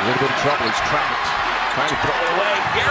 A little bit of trouble. He's trapped. trying to throw it away. Gary